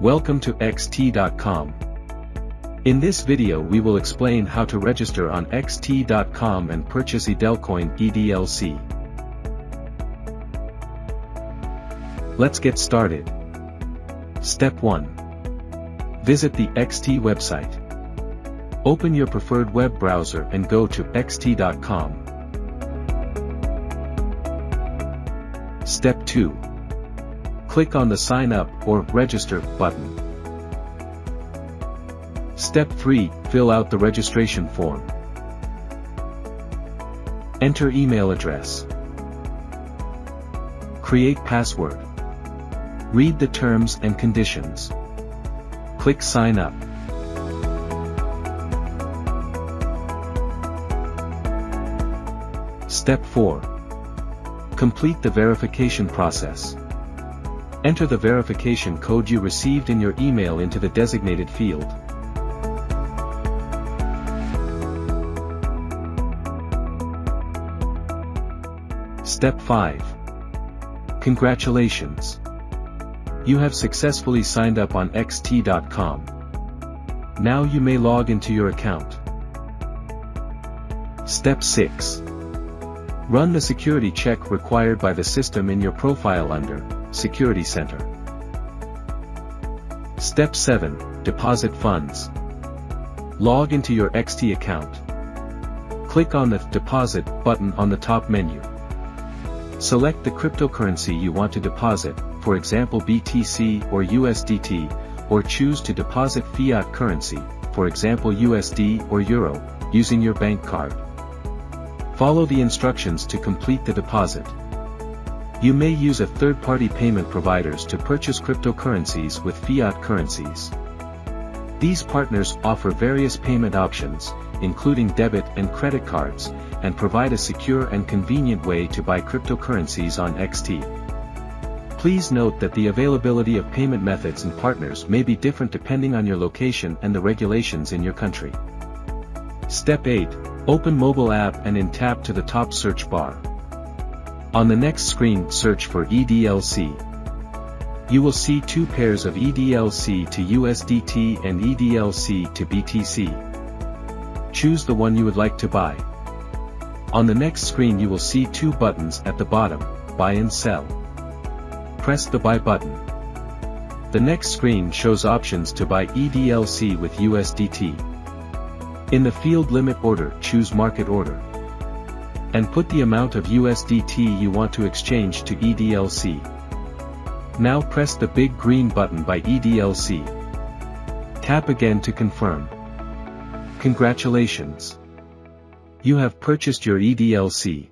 Welcome to XT.com. In this video we will explain how to register on XT.com and purchase Edelcoin EDLC. Let's get started. Step 1. Visit the XT website. Open your preferred web browser and go to xt.com. Step 2. Click on the Sign Up or Register button. Step 3. Fill out the registration form. Enter email address. Create password. Read the terms and conditions. Click Sign Up. Step 4. Complete the verification process. Enter the verification code you received in your email into the designated field. Step 5. Congratulations! You have successfully signed up on xt.com. Now you may log into your account. Step 6. Run the security check required by the system in your profile under Security Center. Step 7. Deposit funds. Log into your XT account. Click on the Deposit button on the top menu. Select the cryptocurrency you want to deposit, for example BTC or USDT, or choose to deposit fiat currency, for example USD or Euro, using your bank card. Follow the instructions to complete the deposit. You may use a third-party payment providers to purchase cryptocurrencies with fiat currencies. These partners offer various payment options, including debit and credit cards, and provide a secure and convenient way to buy cryptocurrencies on XT. Please note that the availability of payment methods and partners may be different depending on your location and the regulations in your country. Step 8. Open mobile app and in tap to the top search bar. On the next screen search for EDLC. You will see two pairs of EDLC to USDT and EDLC to BTC. Choose the one you would like to buy. On the next screen you will see two buttons at the bottom, buy and sell. Press the buy button. The next screen shows options to buy EDLC with USDT. In the field limit order choose market order and put the amount of USDT you want to exchange to EDLC. Now press the big green button buy EDLC. Tap again to confirm. Congratulations! You have purchased your EDLC.